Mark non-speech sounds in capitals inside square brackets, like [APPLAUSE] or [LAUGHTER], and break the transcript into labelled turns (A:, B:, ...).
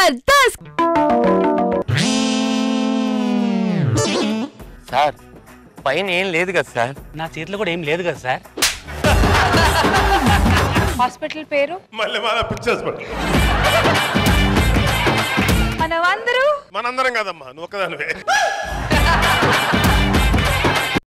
A: Jabardasth
B: sir పైన ఏం లేదు కదా సార్.
C: నా చేతిలో కూడా ఏం లేదు కదా సార్.
A: హాస్పిటల్ పేరు?
D: మళ్ళీ మన అందరూ
A: మనమందరూ?
D: మనందరం కదమ్మా నువ్వు ఒక్కదానివే. [LAUGHS]